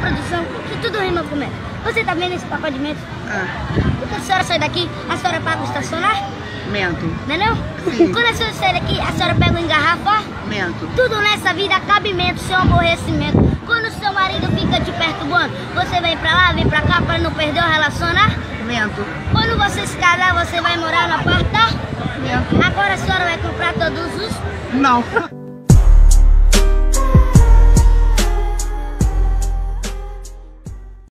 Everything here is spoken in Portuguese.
produção, que tudo rima com mento. Você tá vendo esse pacote de mento? Ah, Quando a senhora sai daqui, a senhora paga o estacionar? mento, Não é não? Sim. Quando a senhora sai daqui, a senhora pega uma engarrafa? mento, Tudo nessa vida cabe cabimento, seu aborrecimento. Quando o seu marido fica te perturbando, você vem pra lá, vem pra cá pra não perder o relacionamento. mento, Quando você se casar, você vai morar no apartamento. mento. Agora a senhora vai comprar todos os. Não.